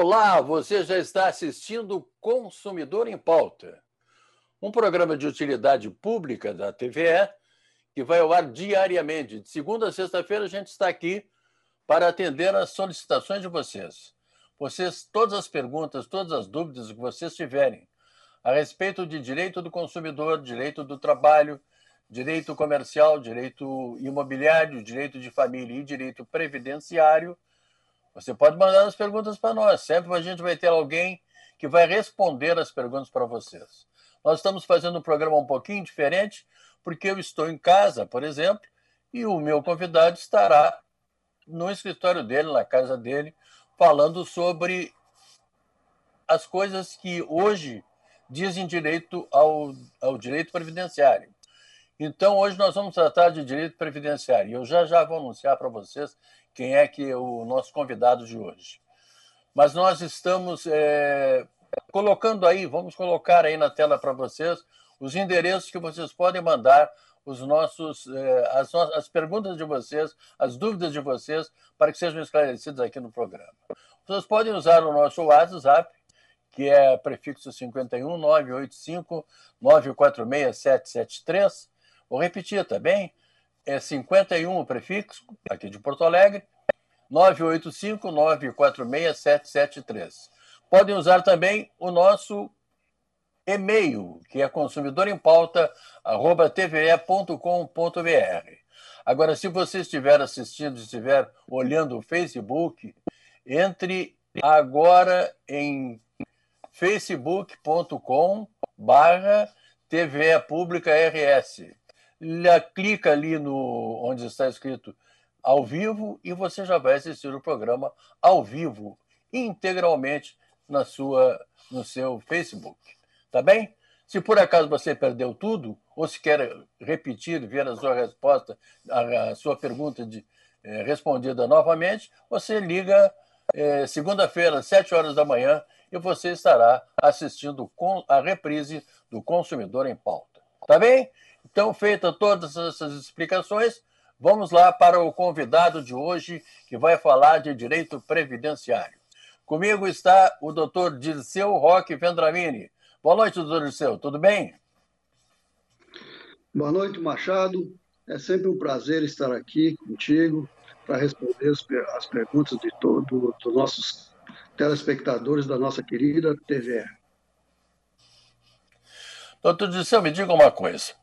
Olá, você já está assistindo Consumidor em Pauta, um programa de utilidade pública da TVE que vai ao ar diariamente. De segunda a sexta-feira a gente está aqui para atender as solicitações de vocês. Vocês, todas as perguntas, todas as dúvidas que vocês tiverem a respeito de direito do consumidor, direito do trabalho, direito comercial, direito imobiliário, direito de família e direito previdenciário, você pode mandar as perguntas para nós. Sempre a gente vai ter alguém que vai responder as perguntas para vocês. Nós estamos fazendo um programa um pouquinho diferente, porque eu estou em casa, por exemplo, e o meu convidado estará no escritório dele, na casa dele, falando sobre as coisas que hoje dizem direito ao, ao direito previdenciário. Então, hoje nós vamos tratar de direito previdenciário. Eu já já vou anunciar para vocês quem é que é o nosso convidado de hoje. Mas nós estamos é, colocando aí, vamos colocar aí na tela para vocês os endereços que vocês podem mandar os nossos, é, as, as perguntas de vocês, as dúvidas de vocês, para que sejam esclarecidas aqui no programa. Vocês podem usar o nosso WhatsApp, que é prefixo 51 985 946 773. Vou repetir, tá bem? É 51 o prefixo, aqui de Porto Alegre, 985-946-773. Podem usar também o nosso e-mail, que é consumidorempauta.tve.com.br. Agora, se você estiver assistindo, estiver olhando o Facebook, entre agora em facebook.com barra TV Pública RS clica ali no onde está escrito ao vivo e você já vai assistir o programa ao vivo, integralmente na sua no seu Facebook. Tá bem? Se por acaso você perdeu tudo, ou se quer repetir, ver a sua resposta, a, a sua pergunta de, é, respondida novamente, você liga é, segunda-feira, às 7 horas da manhã, e você estará assistindo com a reprise do Consumidor em Pauta. Tá bem? Então, feitas todas essas explicações, vamos lá para o convidado de hoje, que vai falar de direito previdenciário. Comigo está o doutor Dirceu Roque Vendramini. Boa noite, doutor Dirceu, tudo bem? Boa noite, Machado. É sempre um prazer estar aqui contigo para responder as perguntas de todos os nossos telespectadores da nossa querida TVE. Doutor Dirceu, me diga uma coisa.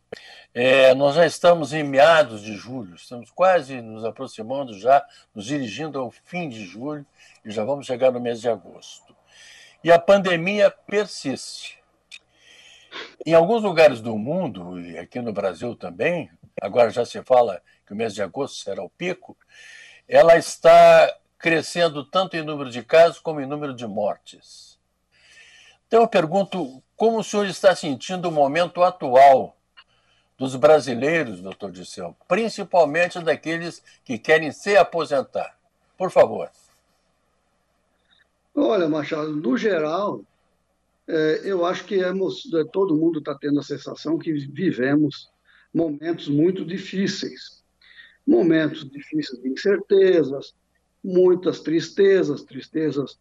É, nós já estamos em meados de julho, estamos quase nos aproximando já, nos dirigindo ao fim de julho e já vamos chegar no mês de agosto. E a pandemia persiste. Em alguns lugares do mundo, e aqui no Brasil também, agora já se fala que o mês de agosto será o pico, ela está crescendo tanto em número de casos como em número de mortes. Então eu pergunto como o senhor está sentindo o momento atual dos brasileiros, doutor Disseu, principalmente daqueles que querem se aposentar. Por favor. Olha, Machado, no geral, é, eu acho que é, todo mundo está tendo a sensação que vivemos momentos muito difíceis. Momentos difíceis de incertezas, muitas tristezas, tristezas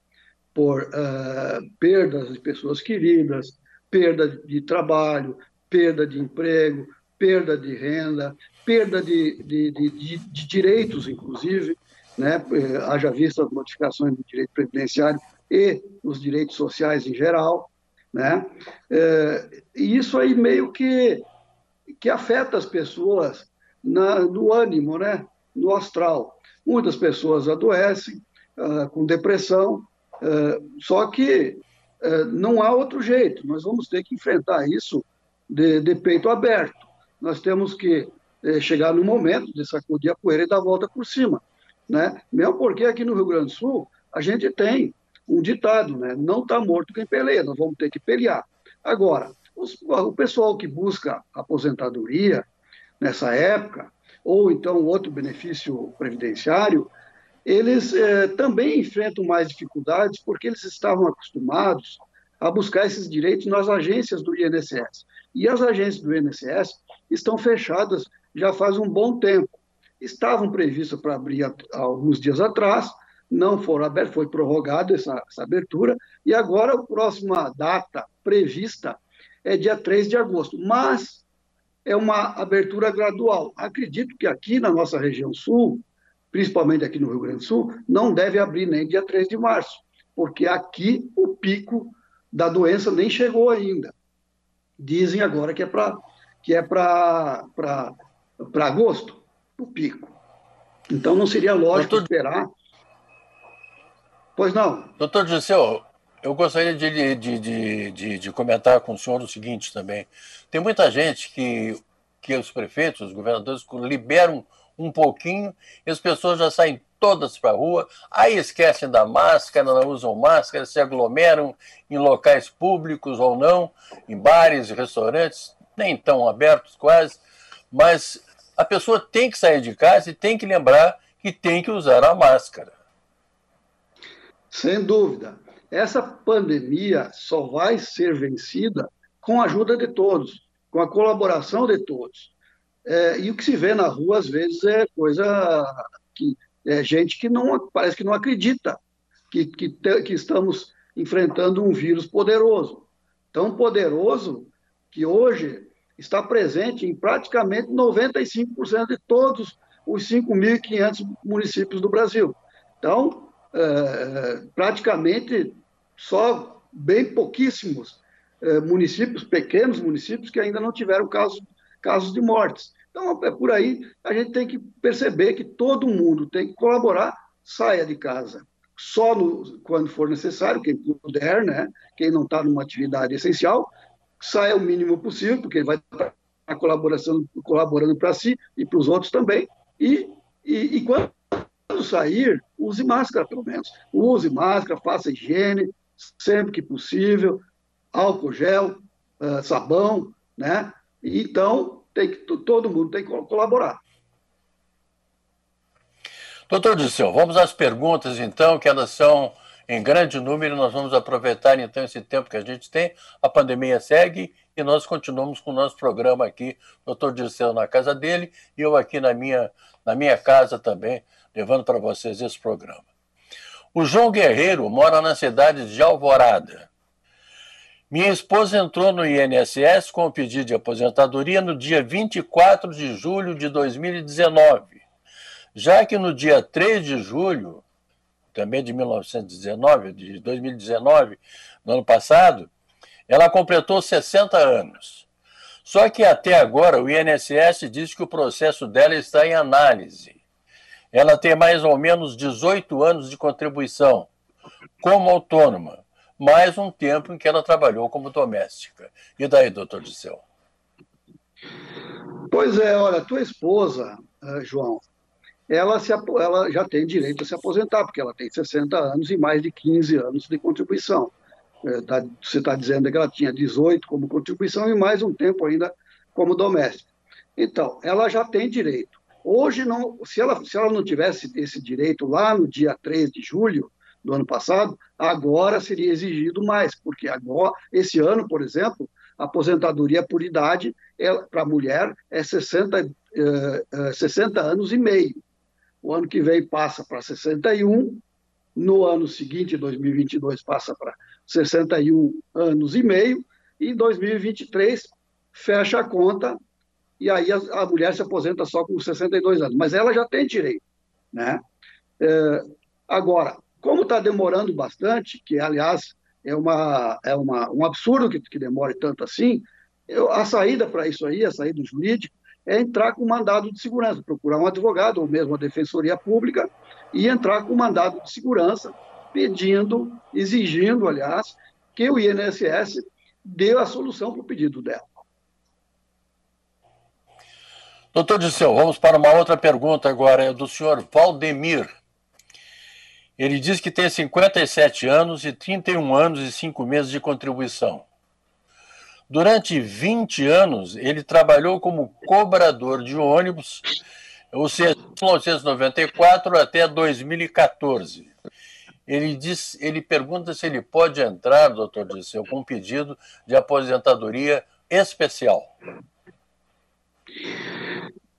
por uh, perdas de pessoas queridas, perda de trabalho, perda de emprego, perda de renda, perda de, de, de, de direitos, inclusive, né? Eh, haja vista as modificações do direito previdenciário e os direitos sociais em geral. Né? É, e isso aí meio que, que afeta as pessoas na, no ânimo, né? no astral. Muitas pessoas adoecem uh, com depressão, uh, só que uh, não há outro jeito, nós vamos ter que enfrentar isso de, de peito aberto nós temos que é, chegar no momento de sacudir a poeira e dar a volta por cima. Né? Mesmo porque aqui no Rio Grande do Sul a gente tem um ditado, né? não está morto quem peleia, nós vamos ter que pelear. Agora, os, o pessoal que busca aposentadoria nessa época, ou então outro benefício previdenciário, eles é, também enfrentam mais dificuldades porque eles estavam acostumados a buscar esses direitos nas agências do INSS. E as agências do INSS estão fechadas já faz um bom tempo. Estavam previstas para abrir alguns dias atrás, não foram abertos, foi prorrogada essa, essa abertura, e agora a próxima data prevista é dia 3 de agosto, mas é uma abertura gradual. Acredito que aqui na nossa região sul, principalmente aqui no Rio Grande do Sul, não deve abrir nem dia 3 de março, porque aqui o pico da doença nem chegou ainda. Dizem agora que é para que é para agosto, o pico. Então não seria lógico Doutor... esperar Pois não. Doutor Giseu, eu gostaria de, de, de, de, de comentar com o senhor o seguinte também. Tem muita gente que, que os prefeitos, os governadores, liberam um pouquinho e as pessoas já saem todas para a rua, aí esquecem da máscara, não usam máscara, se aglomeram em locais públicos ou não, em bares, restaurantes, nem tão abertos quase, mas a pessoa tem que sair de casa e tem que lembrar que tem que usar a máscara. Sem dúvida. Essa pandemia só vai ser vencida com a ajuda de todos, com a colaboração de todos. É, e o que se vê na rua, às vezes, é coisa que é gente que não parece que não acredita que, que, te, que estamos enfrentando um vírus poderoso. Tão poderoso que hoje está presente em praticamente 95% de todos os 5.500 municípios do Brasil. Então, é, praticamente só bem pouquíssimos é, municípios, pequenos municípios, que ainda não tiveram casos, casos de mortes. Então, é por aí, a gente tem que perceber que todo mundo tem que colaborar, saia de casa. Só no, quando for necessário, quem puder, né? quem não está numa atividade essencial, saia o mínimo possível, porque ele vai estar colaboração, colaborando para si e para os outros também. E, e, e quando sair, use máscara, pelo menos. Use máscara, faça higiene, sempre que possível, álcool gel, uh, sabão, né? Então, tem que, todo mundo tem que colaborar. Doutor Disseu, vamos às perguntas, então, que elas são em grande número. Nós vamos aproveitar, então, esse tempo que a gente tem. A pandemia segue e nós continuamos com o nosso programa aqui, doutor Disseu na casa dele e eu aqui na minha, na minha casa também, levando para vocês esse programa. O João Guerreiro mora na cidade de Alvorada. Minha esposa entrou no INSS com o pedido de aposentadoria no dia 24 de julho de 2019, já que no dia 3 de julho, também de 1919, de 2019, no ano passado, ela completou 60 anos. Só que até agora o INSS diz que o processo dela está em análise ela tem mais ou menos 18 anos de contribuição como autônoma, mais um tempo em que ela trabalhou como doméstica. E daí, doutor Disseu? Pois é, olha, tua esposa, eh, João, ela, se, ela já tem direito a se aposentar, porque ela tem 60 anos e mais de 15 anos de contribuição. É, tá, você está dizendo que ela tinha 18 como contribuição e mais um tempo ainda como doméstica. Então, ela já tem direito. Hoje, não, se, ela, se ela não tivesse esse direito lá no dia 3 de julho do ano passado, agora seria exigido mais, porque agora, esse ano, por exemplo, a aposentadoria por idade para a mulher é 60, uh, uh, 60 anos e meio. O ano que vem passa para 61, no ano seguinte, 2022, passa para 61 anos e meio, e em 2023 fecha a conta e aí a, a, mulher se aposenta só com 62 anos, mas ela já tem direito, né? É, agora, como está demorando bastante, que aliás é, uma, é uma, um absurdo que, que demore tanto assim, eu, a saída para isso aí, a saída jurídica, é entrar com mandado de segurança, procurar um advogado ou mesmo a defensoria pública e entrar com mandado de segurança, pedindo, exigindo, aliás, que o INSS dê a solução para o pedido dela. Doutor Disseu, vamos para uma outra pergunta agora, é do senhor Valdemir. Ele diz que tem 57 anos e 31 anos e 5 meses de contribuição. Durante 20 anos, ele trabalhou como cobrador de ônibus, ou seja, de 1994 até 2014. Ele, diz, ele pergunta se ele pode entrar, doutor Disseu, com um pedido de aposentadoria especial.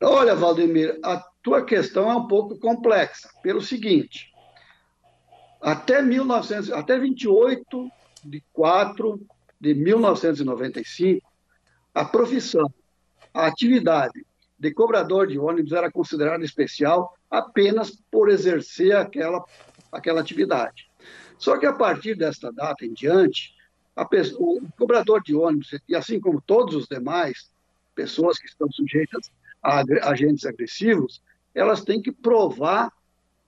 Olha, Valdemir, a tua questão é um pouco complexa, pelo seguinte: até, 1900, até 28 de 4 de 1995, a profissão, a atividade de cobrador de ônibus era considerada especial apenas por exercer aquela, aquela atividade. Só que a partir desta data em diante, pessoa, o cobrador de ônibus, e assim como todos os demais pessoas que estão sujeitas a agentes agressivos, elas têm que provar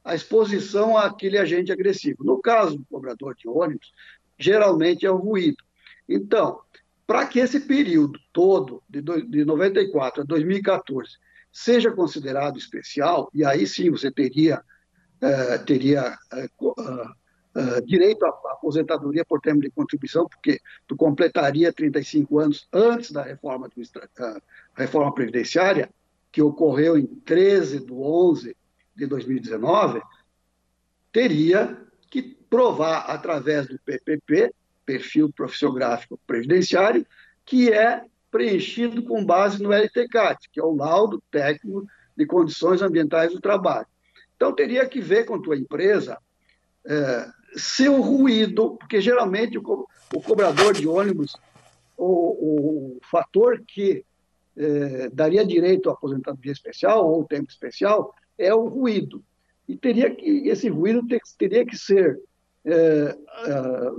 a exposição àquele agente agressivo. No caso do cobrador de ônibus, geralmente é o ruído. Então, para que esse período todo, de, de 94 a 2014, seja considerado especial, e aí sim você teria, uh, teria uh, uh, direito à aposentadoria por tempo de contribuição, porque tu completaria 35 anos antes da reforma, reforma previdenciária, que ocorreu em 13 de 11 de 2019, teria que provar através do PPP, perfil profissiográfico previdenciário, que é preenchido com base no LTCAT, que é o laudo técnico de condições ambientais do trabalho. Então, teria que ver com a tua empresa é, seu ruído, porque geralmente o, co o cobrador de ônibus, o, o fator que é, daria direito à aposentadoria especial ou tempo especial é o ruído. E teria que, esse ruído ter, teria que ser é, é,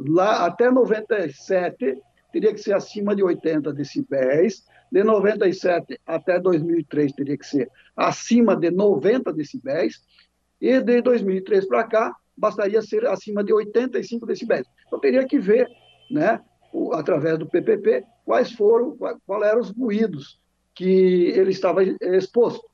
lá até 97, teria que ser acima de 80 decibéis, de 97 até 2003 teria que ser acima de 90 decibéis, e de 2003 para cá bastaria ser acima de 85 decibéis. Então teria que ver, né, através do PPP, quais foram, qual eram os ruídos que ele estava exposto,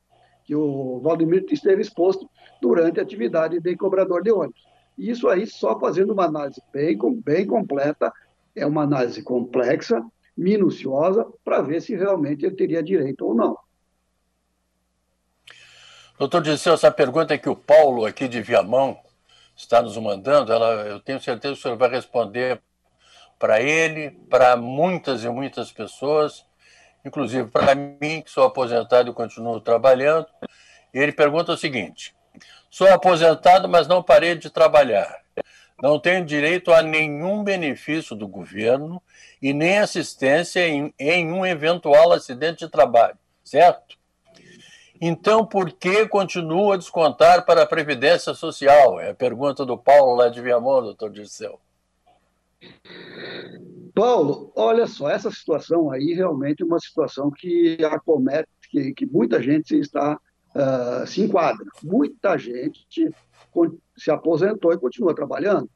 que o Valdemir esteve exposto durante a atividade de cobrador de ônibus. Isso aí, só fazendo uma análise bem, bem completa, é uma análise complexa, minuciosa, para ver se realmente ele teria direito ou não. Doutor Disseu, essa pergunta que o Paulo aqui de Viamão está nos mandando, ela, eu tenho certeza que o senhor vai responder para ele, para muitas e muitas pessoas, inclusive para mim, que sou aposentado e continuo trabalhando. Ele pergunta o seguinte: sou aposentado, mas não parei de trabalhar. Não tenho direito a nenhum benefício do governo e nem assistência em, em um eventual acidente de trabalho, certo? Então, por que continua a descontar para a Previdência Social? É a pergunta do Paulo lá de Viamão, doutor Dirceu. Paulo, olha só, essa situação aí realmente é uma situação que acomete, que, que muita gente está uh, se enquadra. Muita gente se aposentou e continua trabalhando.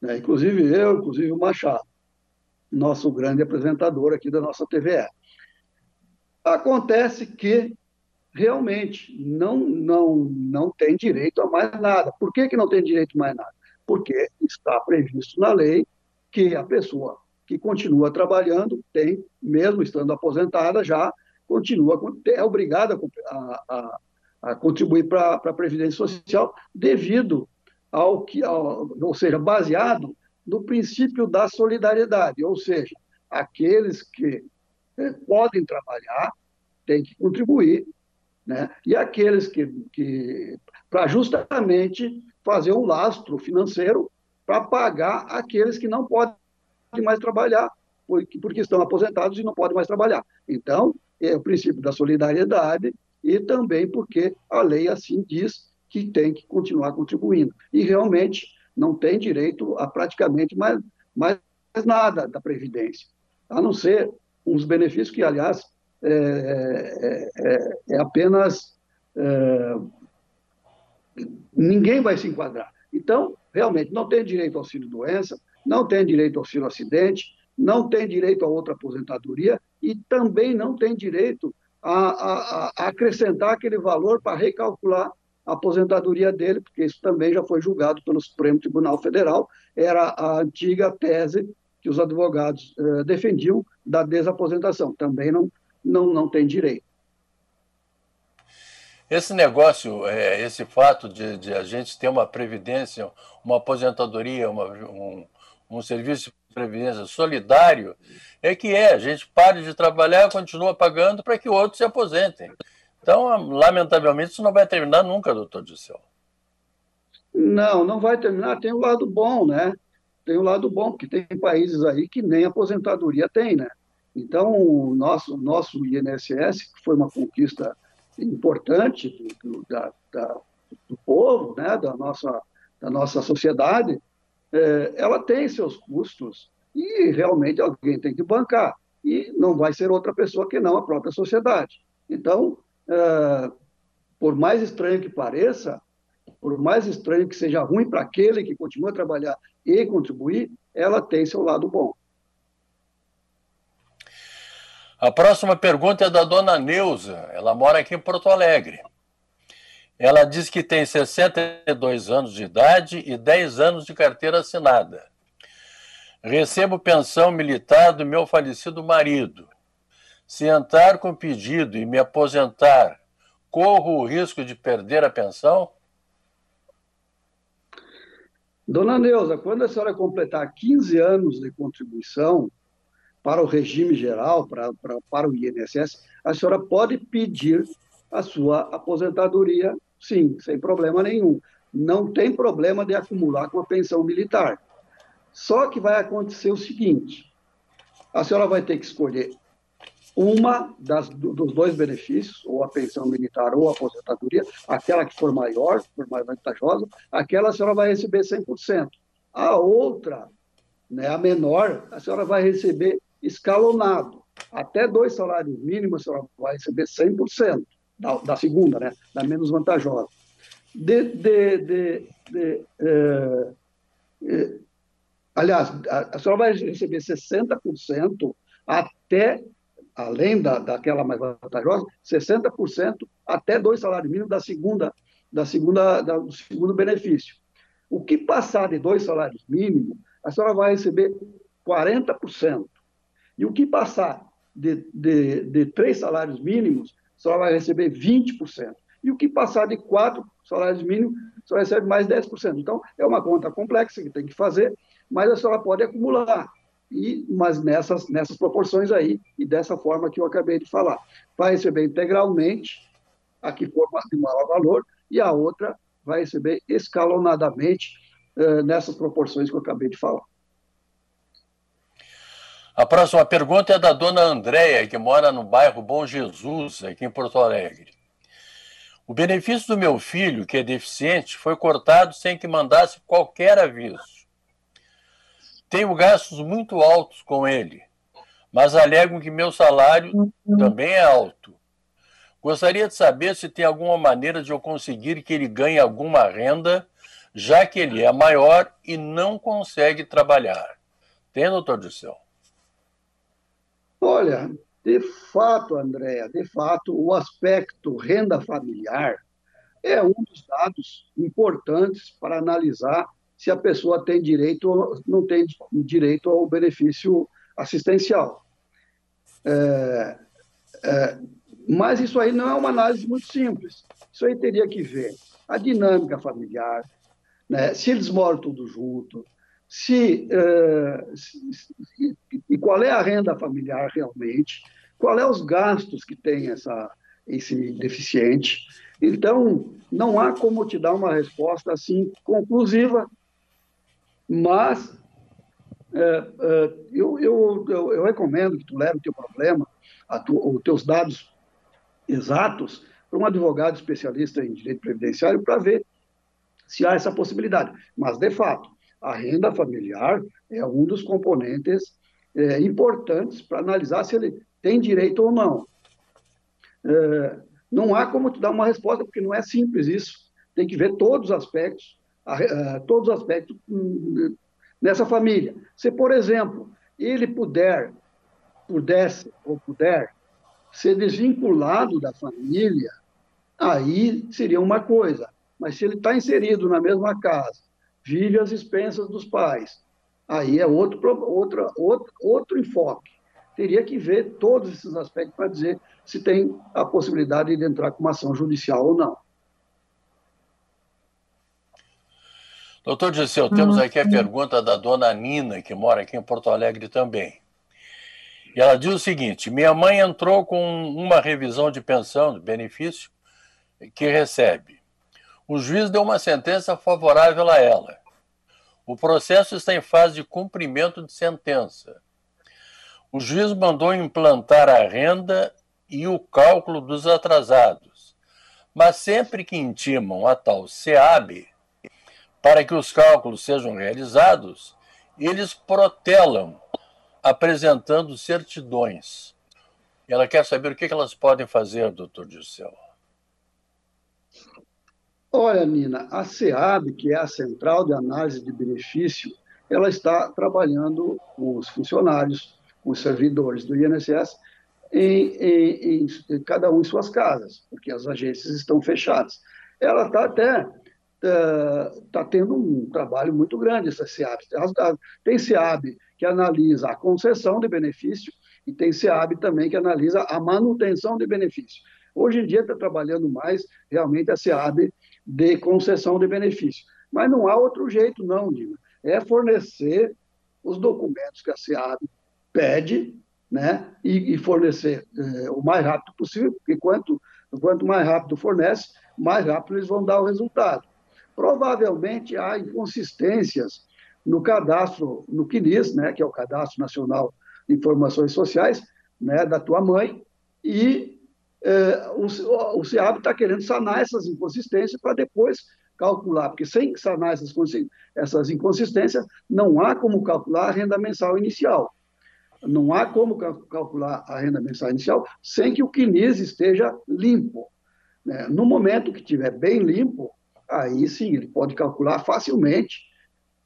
Né? Inclusive eu, inclusive o Machado, nosso grande apresentador aqui da nossa TVE. Acontece que realmente não, não, não tem direito a mais nada. Por que, que não tem direito a mais nada? Porque está previsto na lei que a pessoa que continua trabalhando tem, mesmo estando aposentada, já continua, é obrigada a, a, a contribuir para a Previdência Social devido ao que, ao, ou seja, baseado no princípio da solidariedade, ou seja, aqueles que é, podem trabalhar têm que contribuir né? E aqueles que, que para justamente fazer um lastro financeiro para pagar aqueles que não podem mais trabalhar, porque, porque estão aposentados e não podem mais trabalhar. Então, é o princípio da solidariedade e também porque a lei assim diz que tem que continuar contribuindo. E realmente não tem direito a praticamente mais, mais nada da Previdência, a não ser uns benefícios que, aliás, é, é, é, é apenas. É, ninguém vai se enquadrar. Então, realmente, não tem direito ao auxílio-doença, não tem direito ao auxílio-acidente, não tem direito a outra aposentadoria e também não tem direito a, a, a acrescentar aquele valor para recalcular a aposentadoria dele, porque isso também já foi julgado pelo Supremo Tribunal Federal, era a antiga tese que os advogados eh, defendiam da desaposentação. Também não, não, não tem direito. Esse negócio, é, esse fato de, de, a gente ter uma previdência, uma aposentadoria, uma, um, um serviço previdência solidário, é que é, a gente para de trabalhar, continua pagando para que outros se aposentem. Então, lamentavelmente, isso não vai terminar nunca, doutor Dissel. Não, não vai terminar. Tem o um lado bom, né? Tem o um lado bom, porque tem países aí que nem aposentadoria tem, né? Então, o nosso, nosso INSS, que foi uma conquista importante do, do, da, da, do povo, né? da, nossa, da nossa sociedade, é, ela tem seus custos e realmente alguém tem que bancar. E não vai ser outra pessoa que não a própria sociedade. Então, é, por mais estranho que pareça, por mais estranho que seja ruim para aquele que continua a trabalhar e contribuir, ela tem seu lado bom. A próxima pergunta é da dona Neuza. Ela mora aqui em Porto Alegre. Ela diz que tem 62 anos de idade e 10 anos de carteira assinada. Recebo pensão militar do meu falecido marido. Se entrar com pedido e me aposentar, corro o risco de perder a pensão? Dona Neuza, quando a senhora completar 15 anos de contribuição para o regime geral, para, para, para o INSS, a senhora pode pedir a sua aposentadoria, sim, sem problema nenhum. Não tem problema de acumular com a pensão militar. Só que vai acontecer o seguinte: a senhora vai ter que escolher uma das, dos dois benefícios, ou a pensão militar ou a aposentadoria, aquela que for maior, for mais vantajosa, aquela a senhora vai receber 100%. A outra, né, a menor, a senhora vai receber escalonado. Até dois salários mínimos, a senhora vai receber 100% da, da segunda, né, da menos vantajosa. De, de, de, de é, é, aliás, a, a senhora vai receber 60% até além da, daquela mais vantajosa, 60% até dois salários mínimos da segunda, da segunda, da, do segundo benefício. O que passar de dois salários mínimos, a senhora vai receber 40%. E o que passar de, de, de três salários mínimos, senhora vai receber 20%. E o que passar de quatro salários mínimos, senhora recebe mais 10%. Então, é uma conta complexa que tem que fazer, mas a senhora pode acumular e, mas nessas, nessas proporções aí, e dessa forma que eu acabei de falar. Vai receber integralmente a que for de maior valor, e a outra vai receber escalonadamente uh, nessas proporções que eu acabei de falar. A próxima pergunta é da dona Andréia, que mora no bairro Bom Jesus, aqui em Porto Alegre. O benefício do meu filho, que é deficiente, foi cortado sem que mandasse qualquer aviso. Tenho gastos muito altos com ele, mas alegam que meu salário uhum. também é alto. Gostaria de saber se tem alguma maneira de eu conseguir que ele ganhe alguma renda, já que ele é maior e não consegue trabalhar. Tem, doutor Dirceu? Olha, de fato, Andréa, de fato, o aspecto renda familiar é um dos dados importantes para analisar se a pessoa tem direito ou não tem direito ao benefício assistencial. É, é, mas isso aí não é uma análise muito simples. Isso aí teria que ver a dinâmica familiar, né? se eles moram tudo junto, é, se, se, e qual é a renda familiar realmente, qual é os gastos que tem essa, esse deficiente. Então, não há como te dar uma resposta assim conclusiva mas é, é, eu, eu, eu, eu, recomendo que tu leve o teu problema, tu, os teus dados exatos, para um advogado especialista em direito previdenciário para ver se há essa possibilidade. Mas, de fato, a renda familiar é um dos componentes é, importantes para analisar se ele tem direito ou não. É, não há como te dar uma resposta, porque não é simples isso. Tem que ver todos os aspectos a, a, todos os aspectos hum, nessa família. Se, por exemplo, ele puder, pudesse ou puder ser desvinculado da família, aí seria uma coisa. Mas se ele está inserido na mesma casa, vive às expensas dos pais, aí é outro, outro, outro, outro enfoque. Teria que ver todos esses aspectos para dizer se tem a possibilidade de entrar com uma ação judicial ou não. Doutor Disseu, temos aqui a pergunta da dona Nina, que mora aqui em Porto Alegre também. E ela diz o seguinte: minha mãe entrou com uma revisão de pensão, de benefício, que recebe. O juiz deu uma sentença favorável a ela. O processo está em fase de cumprimento de sentença. O juiz mandou implantar a renda e o cálculo dos atrasados, mas sempre que intimam a tal SEAB para que os cálculos sejam realizados, eles protelam, apresentando certidões. Ela quer saber o que elas podem fazer, doutor Dirceu. Olha, Nina, a SEAB, que é a Central de Análise de Benefício, ela está trabalhando com os funcionários, com os servidores do INSS, em, em, em, cada um em suas casas, porque as agências estão fechadas. Ela está até está uh, tendo um trabalho muito grande, essa SEAB. Tem SEAB que analisa a concessão de benefício e tem SEAB também que analisa a manutenção de benefício. Hoje em dia está trabalhando mais realmente a SEAB de concessão de benefício. Mas não há outro jeito, não, Dima. É fornecer os documentos que a SEAB pede né, e, e fornecer eh, o mais rápido possível, porque quanto, quanto mais rápido fornece, mais rápido eles vão dar o resultado. Provavelmente há inconsistências no cadastro, no CNIS, né, que é o Cadastro Nacional de Informações Sociais, né, da tua mãe, e é, o, SEAB está querendo sanar essas inconsistências para depois calcular, porque sem sanar essas, essas inconsistências, não há como calcular a renda mensal inicial. Não há como calcular a renda mensal inicial sem que o CNIS esteja limpo. Né? No momento que estiver bem limpo, aí sim ele pode calcular facilmente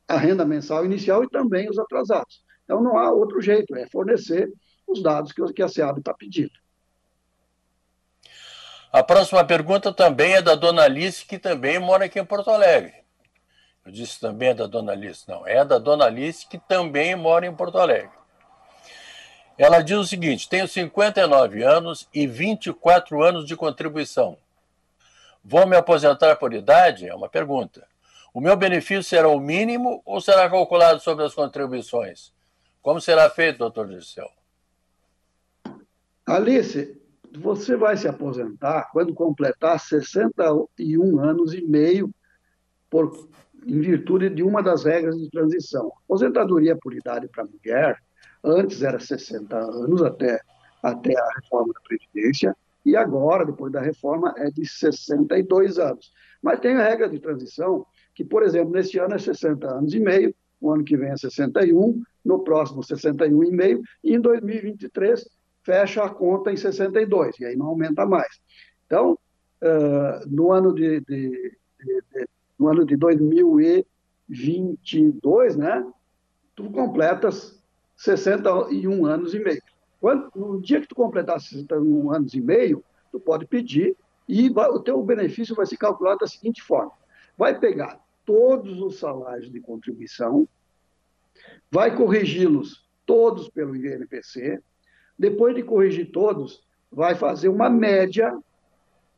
a renda mensal inicial e também os atrasados. Então não há outro jeito, é fornecer os dados que a SEAB está pedindo. A próxima pergunta também é da dona Alice, que também mora aqui em Porto Alegre. Eu disse também é da dona Alice, não, é da dona Alice, que também mora em Porto Alegre. Ela diz o seguinte: tenho 59 anos e 24 anos de contribuição. Vou me aposentar por idade? É uma pergunta. O meu benefício será o mínimo ou será calculado sobre as contribuições? Como será feito, doutor Dirceu? Alice, você vai se aposentar quando completar 61 anos e meio, por, em virtude de uma das regras de transição. Aposentadoria por idade para mulher, antes era 60 anos, até, até a reforma da Previdência, e agora, depois da reforma, é de 62 anos. Mas tem a regra de transição, que, por exemplo, neste ano é 60 anos e meio, o ano que vem é 61, no próximo 61 e meio, e em 2023 fecha a conta em 62, e aí não aumenta mais. Então, uh, no, ano de, de, de, de, no ano de 2022, né, tu completas 61 anos e meio. Quando, no dia que tu completar 61 anos e meio, tu pode pedir e vai, o teu benefício vai ser calculado da seguinte forma. Vai pegar todos os salários de contribuição, vai corrigi-los todos pelo INPC, depois de corrigir todos, vai fazer uma média,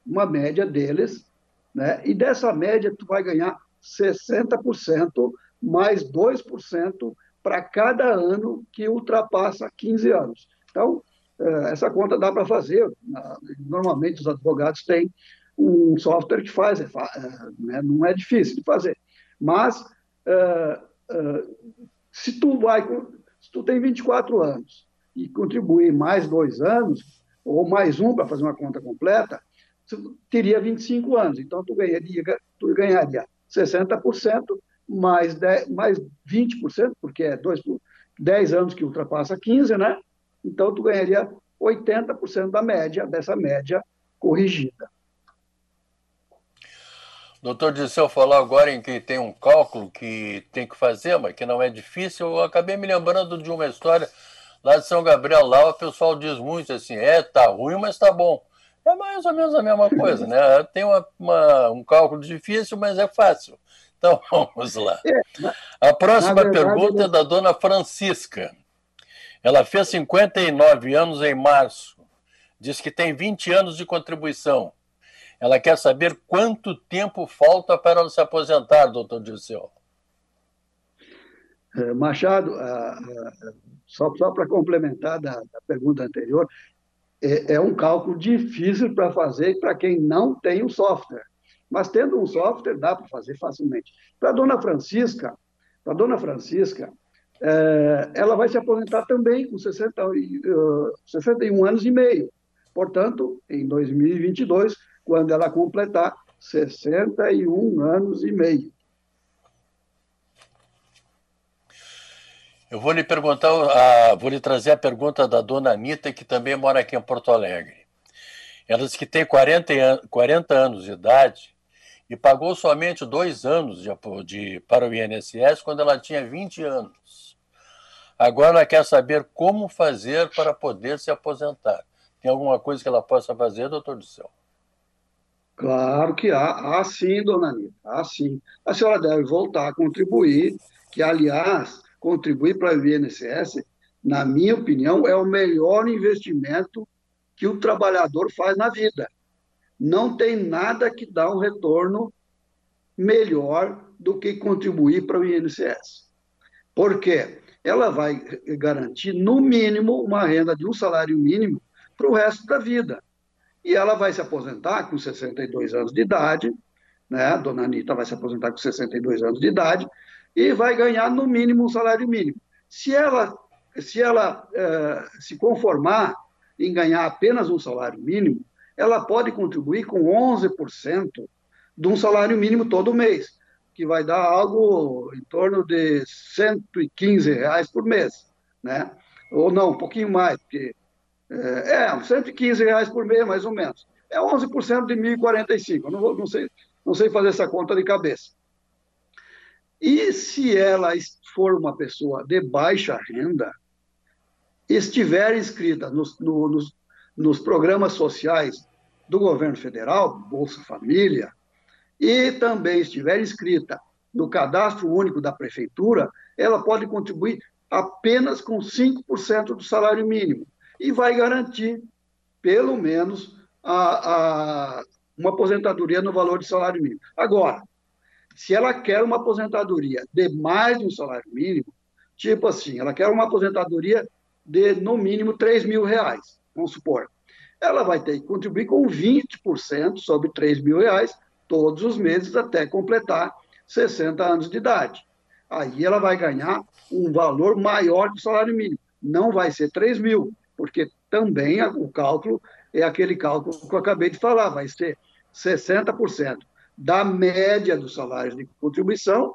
uma média deles, né? E dessa média tu vai ganhar 60% mais 2% para cada ano que ultrapassa 15 anos. Então, eh, essa conta dá para fazer. Normalmente os advogados têm um software que faz, é eh, né? não é difícil de fazer. Mas eh, se tu vai, se tu tem 24 anos e contribuir mais dois anos, ou mais um para fazer uma conta completa, tu teria 25 anos. Então, tu ganharia, tu ganharia 60% mais, 10, mais 20%, porque é dois, 10 anos que ultrapassa 15, né? Então, tu ganharia 80% da média, dessa média corrigida. Doutor Disseu falou agora em que tem um cálculo que tem que fazer, mas que não é difícil. Eu acabei me lembrando de uma história Lá de São Gabriel, lá o pessoal diz muito assim, é, tá ruim, mas tá bom. É mais ou menos a mesma coisa, né? Tem uma, uma, um cálculo difícil, mas é fácil. Então vamos lá. É, a próxima verdade, pergunta é da dona Francisca. Ela fez 59 anos em março. Diz que tem 20 anos de contribuição. Ela quer saber quanto tempo falta para ela se aposentar, doutor Dirceu. É, Machado, só, só para complementar da, da, pergunta anterior, é, é um cálculo difícil para fazer para quem não tem o software. Mas tendo um software, dá para fazer facilmente. Para a dona Francisca, para dona Francisca, é, ela vai se aposentar também com 60, uh, 61 anos e meio. Portanto, em 2022, quando ela completar 61 anos e meio. Eu vou lhe perguntar, uh, vou lhe trazer a pergunta da dona Anitta, que também mora aqui em Porto Alegre. Ela diz que tem 40, 40 anos de idade e pagou somente dois anos de, de, para o INSS quando ela tinha 20 anos. Agora ela quer saber como fazer para poder se aposentar. Tem alguma coisa que ela possa fazer, doutor do céu? Claro que há, há sim, dona Anitta, há sim. A senhora deve voltar a contribuir, que, aliás, contribuir para o INSS, na minha opinião, é o melhor investimento que o trabalhador faz na vida. Não tem nada que dá um retorno melhor do que contribuir para o INSS. Por quê? Ela vai garantir, no mínimo, uma renda de um salário mínimo para o resto da vida. E ela vai se aposentar com 62 anos de idade, né? Dona Anitta vai se aposentar com 62 anos de idade e vai ganhar no mínimo um salário mínimo. Se ela, se, ela é, se conformar em ganhar apenas um salário mínimo, ela pode contribuir com 11% de um salário mínimo todo mês, que vai dar algo em torno de 115 reais por mês, né? Ou não, um pouquinho mais, porque é, é 115 reais por mês, mais ou menos. É 11% de 1.045. Eu não, vou, não, sei, não sei fazer essa conta de cabeça. E se ela for uma pessoa de baixa renda, estiver inscrita nos, no, nos, nos programas sociais do governo federal, Bolsa Família, e também estiver inscrita no cadastro único da prefeitura, ela pode contribuir apenas com 5% do salário mínimo e vai garantir, pelo menos, a, a, uma aposentadoria no valor de salário mínimo. Agora, se ela quer uma aposentadoria de mais de um salário mínimo, tipo assim, ela quer uma aposentadoria de, no mínimo, 3 mil reais, vamos supor. Ela vai ter que contribuir com 20% sobre 3 mil reais todos os meses até completar 60 anos de idade. Aí ela vai ganhar um valor maior do salário mínimo. Não vai ser 3 mil, porque também o cálculo é aquele cálculo que eu acabei de falar, vai ser 60% da média dos salários de contribuição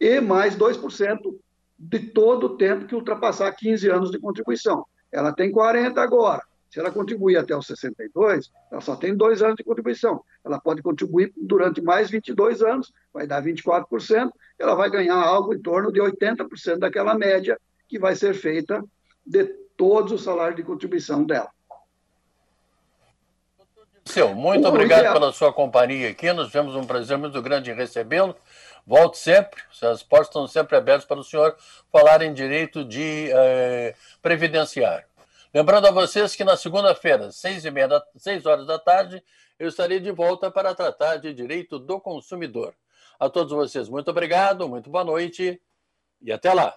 e mais 2% de todo o tempo que ultrapassar 15 anos de contribuição. Ela tem 40 agora. Se ela contribuir até os 62, ela só tem dois anos de contribuição. Ela pode contribuir durante mais 22 anos, vai dar 24%, ela vai ganhar algo em torno de 80% daquela média que vai ser feita de todos os salários de contribuição dela. Seu, muito obrigado pela sua companhia aqui. Nós tivemos um prazer muito grande em recebê-lo. Volte sempre, as portas estão sempre abertas para o senhor falar em direito de eh, previdenciário. Lembrando a vocês que na segunda-feira, seis, e meia da, seis horas da tarde, eu estarei de volta para tratar de direito do consumidor. A todos vocês, muito obrigado, muito boa noite e até lá.